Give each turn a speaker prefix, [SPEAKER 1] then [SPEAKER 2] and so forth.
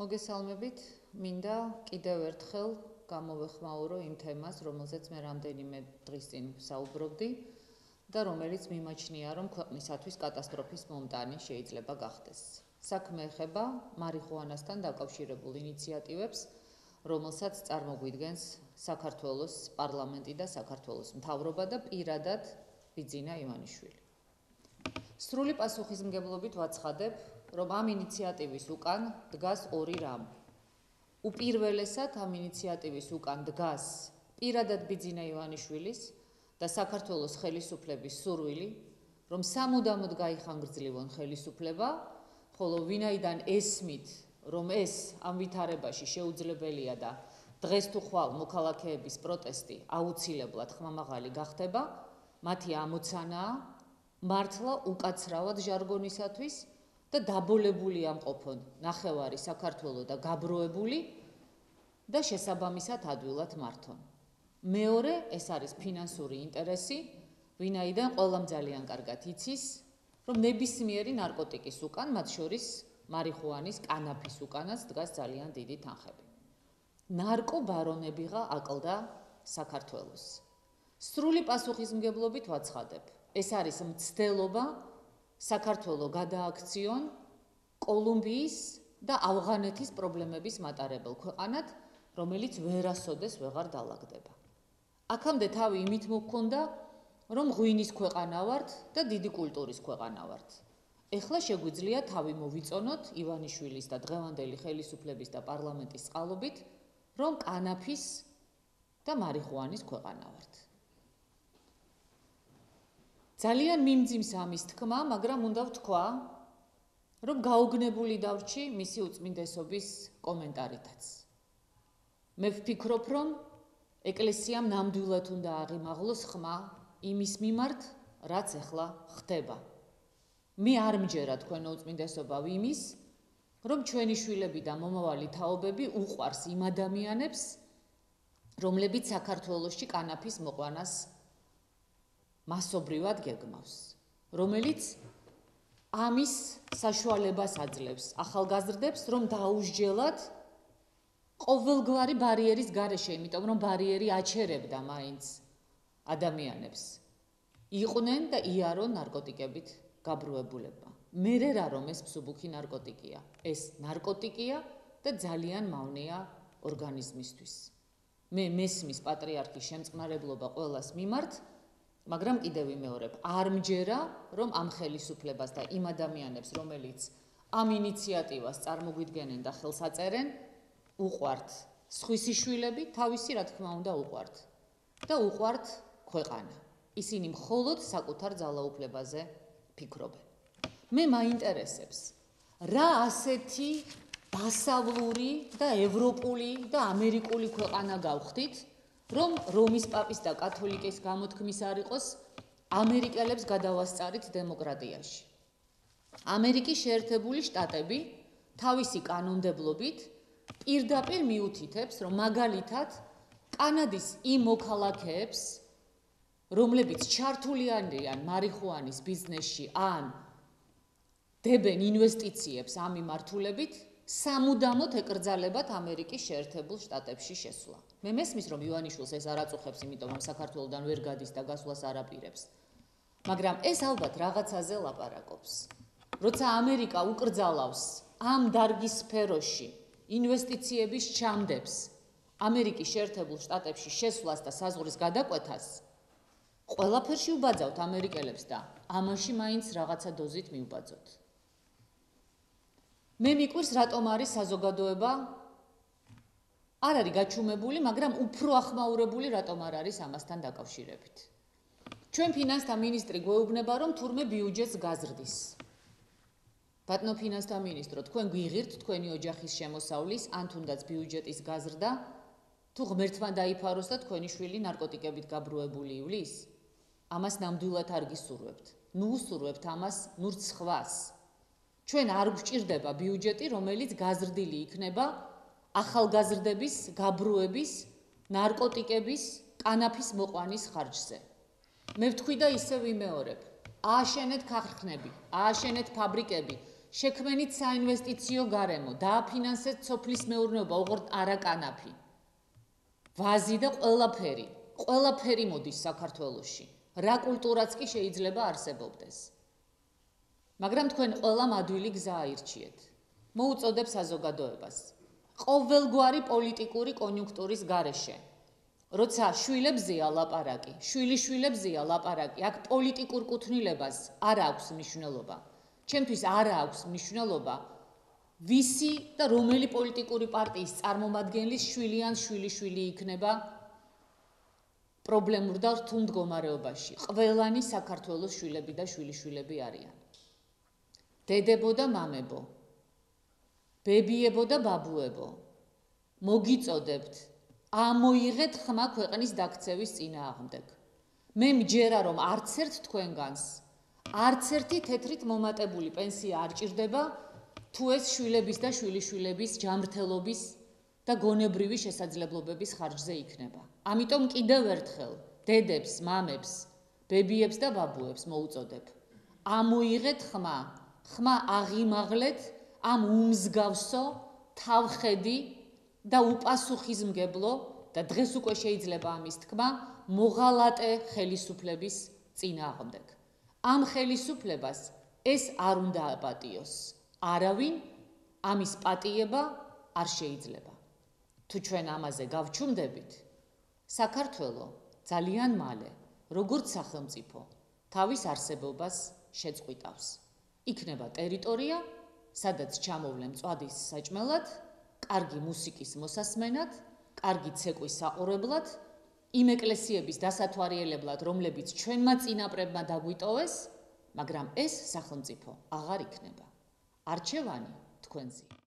[SPEAKER 1] მოგესალმებით. მინდა კიდევ ერთხელ გამოვეხმაურო იმ თემას, რომელზეც მე რამდენიმე დღის წინ საუბრობდი და რომელიც მიმაჩნია, რომ ქვეყნისათვის კატასტროფის მომტანი შეიძლება გახდეს. საქმე ეხება მარიხუანასთან დაკავშირებულ ინიციატივებს, რომელსაც წარმოგვიდგენს საქართველოს პარლამენტი და საქართველოს მთავრობა და პირადად ბიძინა ივანიშვილი. სრული პასუხისმგებლობით ვაცხადებ, რომ ამ ინიციატივის უკან დგას ორი რამ. უპირველესად ამ ინიციატივის უკან დგას პირადად ბიძინა ივანიშვილის და საქართველოს ხელისუფლების სურვილი, რომ სამუდამოდ გაიხანგრძლივონ ხელისუფლება, ხოლო ვინაიდან ესმით, რომ ეს ამ ვითარებაში შეუძლებელია და დღეს თუ ხვალ მოქალაქეების პროტესტი აუცილებლად ხმამაღალი გახდება, მათი ამოცანაა მართლა უკაცრავად ჟარგონისათვის და დაბოლებული ამყოფონ ნახევარი საქართველოს და გაბროებული და შესაბამისად ადვილად მართონ. მეორე ეს არის ფინანსური ინტერესი, ვინაიდან ყველამ ძალიან კარგად იცის, რომ ნებისმიერი ნარკოტიკის უკან, მათ შორის მარიხუანის, კანაფის უკანაც დგას ძალიან დიდი თანხები. ნარკობარონებიღა აკლდა საქართველოს. სრული პასუხისმგებლობით ვაცხადებ, ეს არის მცდელობა საქართველოს გადააქციონ კოლუმბიის და ავღანეთის პრობლემების მატარებელ ქვეყანად, რომელიც ვერასოდეს ვეღარ დაალაგდება. აქამდე თავი იმით მოგქონდა, რომ ღვინის ქვეყანა ვართ და დიდი კულტურის ქვეყანა ვართ. ეხლა შეგვიძლია თავი მოვიწონოთ ივანიშვილის და დღევანდელი ხელისუფლების და პარლამენტის წყალობით, რომ კანაფის და მარიხუანის ქვეყანა ვართ. ძალიან მიმძიმს ამის თქმა, მაგრამ უნდა ვთქვა, რომ გაოგნებული დავრჩი მისი უწმინდესობის კომენტარითაც. მე ვფიქრობ, რომ ეკლესიამ ნამდვილად უნდა აღიმაღლოს ხმა იმის მიმართ, რაც ახლა ხდება. მე არ მჯერა თქვენ უწმინდესობა ვიმის, რომ ჩვენი შვილები და მომავალი თაობები უყვარს იმ ადამიანებს, რომლებიც საქართველოსში კანაფის მოყვანას მასობრივად გეგმავს, რომელიც ამის საშუალებას აძლევს ახალგაზრდებს, რომ დაუსჯელად ყოველგვარი ბარიერის გარეშე, იმიტომ რომ ბარიერი აჩერებდა მაინც ადამიანებს. იყვნენ და იარონ ნარკოტიკებით გაბრუებულებმა. მე რა რომ ეს მსუბუქი ნარკოტიკია, ეს ნარკოტიკია და ძალიან მავნეა ორგანიზმისთვის. მე მესმის პატრიარქის შემწყნარებლობა ყოველას მიმართ მაგრამ კიდევ ვიმეორებ, არ მჯერა, რომ ამ ხელისუფლებას და იმ ადამიანებს, რომელიც ამ ინიციატივას წარმოგვიდგენენ და ხელს აწერენ, უყვართ სხვისი შვილები, თავისი რა თქმა უნდა უყვართ და უყვართ ქვეყანა. ისინი მხოლოდ საკუთარ ძალაუფლებაზე ფიქრობენ. მე მაინტერესებს, რა ასეთი დასავლური და ევროპული და ამერიკული ქვეყანა გავხდით, რომ რომის პაპის და კათოლიკის გამოთქმის არ იყოს ამერიკელებს გადავასწარით დემოკრატიაში. ამერიკის შეერთებული შტატები თავისი კანონმდებლობით პირდაპირ მიუთითებს, რომ მაგალითად კანადის იმ მოქალაქეებს, რომლებიც ჩართული არიან მარიხუანის ბიზნესში ან დებენ ინვესტიციებს ამ მიმართულებით, სამუდამოდ ეკრძალებათ ამერიკის შეერთებულ შტატებში შესვლა. მე მესმის რომ ივანიშვილს ეს არ აწუხებს, იმიტომ რომ საქართველოსდან ვერ გადის და გასვლას არ აპირებს. მაგრამ ეს ალბათ რაღაცაზე ლაპარაკობს. როცა ამერიკა უკრძალავს ამ დარგის სფეროში ინვესტიციების ჩამდებს ამერიკის შეერთებულ შტატებში შესვლას და საზღვრის გადაკვეთას, ყველაფერში უბაძავთ ამერიკელებს და ამაში მაინც რაღაცა დოზით მიუბაძოთ. მე მიკვირს რატომ არის საზოგადოება არ არის გაჩუმებული, მაგრამ უფრო ახმაურებული რატომ არ არის ამასთან დაკავშირებით. ჩვენ ფინანსთა მინისტრი გვეუბნება, რომ თურმე ბიუჯეტს გაზრდის. ბატონო ფინანსთა მინისტრო, თქვენ გვიღირთ თქვენი ოჯახის შემოსავლის, ან თუნდაც ბიუჯეტის გაზრდა, თუ ღმერთმა დაიფაროს და თქვენი შვილი ნარკოტიკებით გაბრუებული ივლის? ამას ნამდვილად არ გისურვებთ. ნუ უსურვებთ ამას, ნურც ხვას. ჩვენ არ გვჭირდება ბიუჯეტი, რომელიც გაზრდილი იქნება ახალგაზრდების გაბრუების, ნარკოტიკების, კანაფის მოყვანის ხარჯზე. მე ვთქვი და ისე ვიმეორებ. ააშენეთ ქარხნები, ააშენეთ ფაბრიკები, შექმენით საინვესტიციო გარემო, დააფინანსეთ სოფლის მეურნეობა, ოღონდ არაკანაფი. ვაზი და ყველაფერი, ყველაფერი მოდის საქართველოში. რა კულტურაც კი შეიძლება არსებობდეს. მაგრამ თქვენ ყველამ ადვილი გზა აირჩიეთ. მოუწოდებ საზოგადოებას. ყოველგვარი პოლიტიკური კონიუნქტურის გარეშე. როცა შვილებზეა ლაპარაკი, შვილიშვილებზეა ლაპარაკი, აქ პოლიტიკურ კუთვნილებას არ აქვს მნიშვნელობა. ჩემთვის არ აქვს მნიშვნელობა ვისი და რომელი პოლიტიკური პარტიის წარმომადგენლის შვილი ან შვილიშვილი იქნება პრობლემურ და რთულ მდგომარეობაში. ყველანი საქართველოს შვილები და შვილიშვილები არიან. დედებო და მამებო. ბებიებო და ბაბუებო. მოგიწოდებთ ამოიღეთ ხმა ქვეყნის დაქცევის წინააღმდეგ. მე მჯერა რომ არც ერთ თქვენგანს არც ერთი თეთრით მომატებული პენსია არ ჭირდება თუ ეს შვილების და შვილიშვილების ჯამრთელობის და გონებრივი შესაძლებლობების ხარჯზე იქნება. ამიტომ კიდევ ერთხელ დედებს, მამებს, ბებიებს და ბაბუებს მოუწოდებ. ამოიღეთ ხმა, ხმა აღიმაღლეთ ამ უმსგავსო თავხედი და უპასუხისმგებლო და დღეს უკვე შეიძლება ამის თქმა მოღალატე ხელისუფლების წინააღმდეგ. ამ ხელისუფლებას ეს არ უნდა აპატიოს. არავინ ამის პატიება არ შეიძლება. თუ ჩვენ ამაზე გავჩუმდებით, საქართველო ძალიან მალე, როგორც სახელმწიფო, თავის არსებობას შეწყვიტავს. იქნება ტერიტორია, სადაც ჩამოვლენ წვადის საჭმელად კარგი მუსიკის მოსასმენად, კარგი ცეკვის საყურებლად, იმ ეკლესიების დასათვალიერებლად, რომლებიც ჩვენმა წინაპრებმა დაგვიტოვეს, მაგრამ ეს სახელმწიფო აღარ იქნება. არჩევანი თქვენზეა.